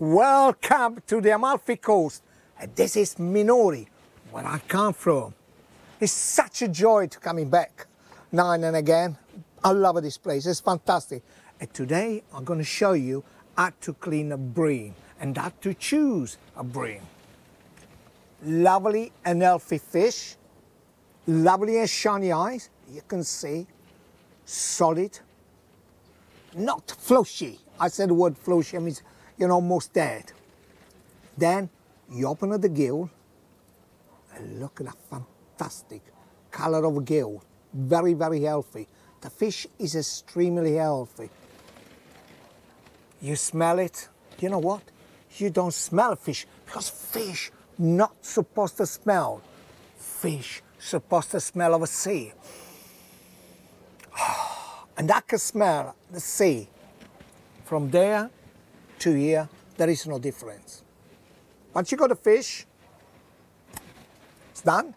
Welcome to the Amalfi Coast. And this is Minori, where I come from. It's such a joy to coming back now and again. I love this place, it's fantastic. And today I'm going to show you how to clean a bream and how to choose a bream. Lovely and healthy fish, lovely and shiny eyes, you can see, solid, not fleshy. I said the word fleshy, I mean you're almost dead. Then you open up the gill and look at that fantastic color of a gill. Very, very healthy. The fish is extremely healthy. You smell it. You know what? You don't smell fish because fish not supposed to smell. Fish supposed to smell of a sea. And I can smell the sea. From there to here, there is no difference. Once you got the fish, it's done.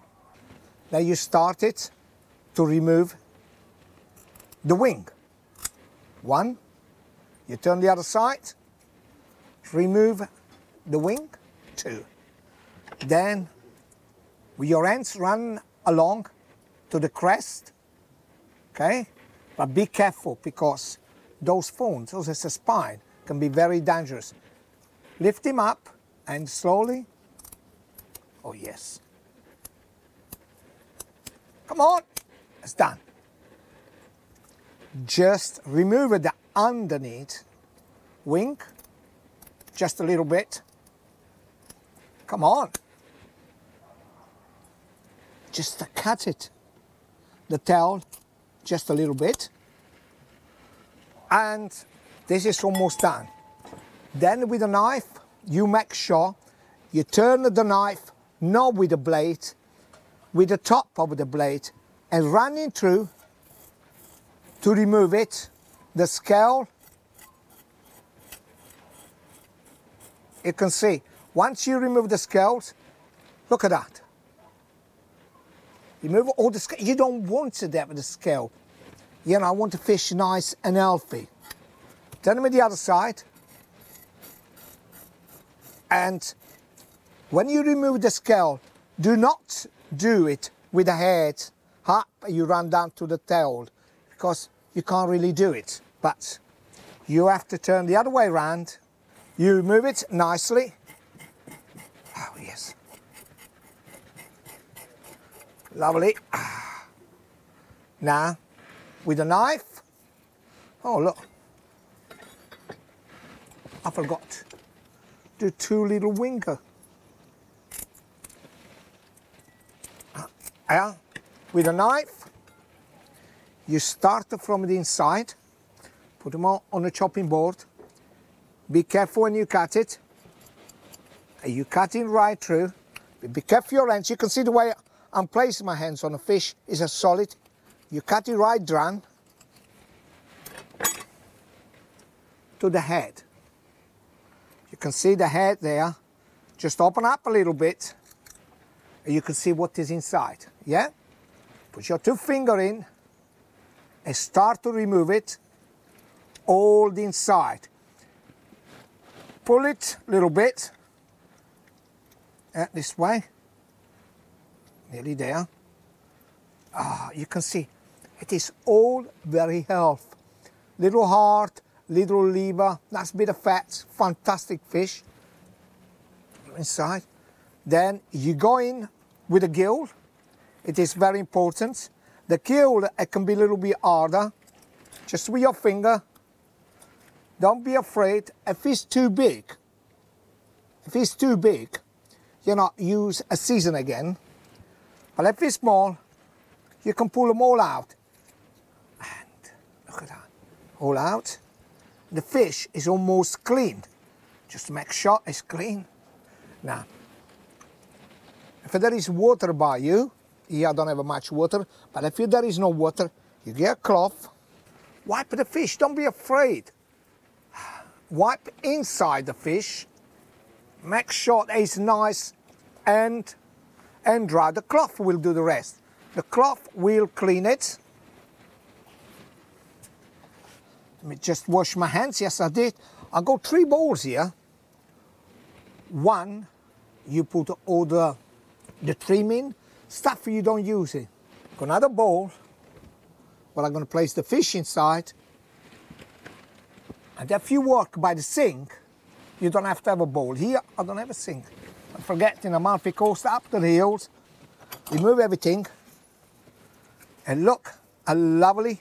Then you start it to remove the wing. One, you turn the other side, remove the wing. Two. Then with your hands run along to the crest, okay? But be careful because those phones, those is a spine, can be very dangerous. Lift him up and slowly, oh yes. Come on, it's done. Just remove the underneath wing, just a little bit. Come on. Just cut it, the tail, just a little bit. And this is almost done. Then with a knife, you make sure you turn the knife, not with the blade, with the top of the blade, and running through to remove it, the scale. You can see, once you remove the scales, look at that. You remove all the scale. You don't want to with the scale. You know, I want the fish nice and healthy. Turn them the other side. And when you remove the scale, do not do it with the head up, you run down to the tail because you can't really do it. But you have to turn the other way around. You move it nicely. Oh, yes. Lovely. Now, with a knife, oh look, I forgot, the two little winker. Yeah, with a knife, you start from the inside, put them on, a chopping board. Be careful when you cut it. You cut it right through. Be careful your hands. You can see the way I'm placing my hands on a fish is a solid. You cut it right down to the head. You can see the head there. Just open up a little bit and you can see what is inside. Yeah? Put your two finger in and start to remove it all the inside. Pull it a little bit uh, this way, nearly there. Ah, you can see it is all very healthy. Little heart, little liver, nice bit of fat, fantastic fish inside. Then you go in with a gill. It is very important. The gill it can be a little bit harder. Just with your finger. Don't be afraid. If it's too big, if it's too big, you know, use a season again. But if it's small, you can pull them all out. And look at that, all out. The fish is almost clean. Just make sure it's clean. Now, if there is water by you, here I don't have much water, but if there is no water, you get a cloth, wipe the fish, don't be afraid. Wipe inside the fish, make sure it's nice and, and dry. The cloth will do the rest. The cloth will clean it. Let me just wash my hands, yes I did. I got three bowls here. One, you put all the, the trimming, stuff you don't use it. Got another bowl, where I'm gonna place the fish inside. And if you work by the sink, you don't have to have a bowl. Here, I don't have a sink. I'm forgetting Amalfi Coast up the hills, remove everything, and look, a lovely,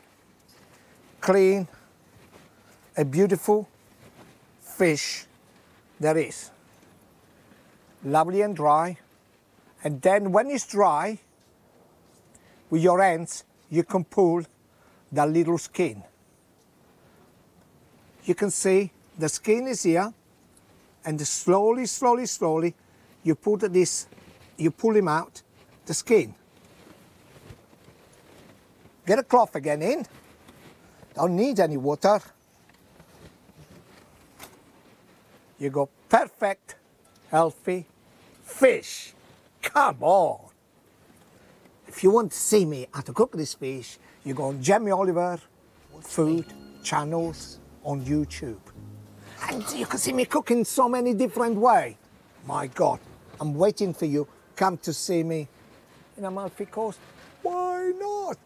clean, a beautiful fish there is. Lovely and dry. And then when it's dry, with your hands, you can pull the little skin. You can see the skin is here, and slowly, slowly, slowly, you put this, you pull him out, the skin. Get a cloth again in. Don't need any water. You go perfect, healthy fish. Come on. If you want to see me how to cook this fish, you go on Jamie Oliver food channels on YouTube. And you can see me cooking so many different ways. My God, I'm waiting for you. Come to see me in Amalfi Coast. Why not?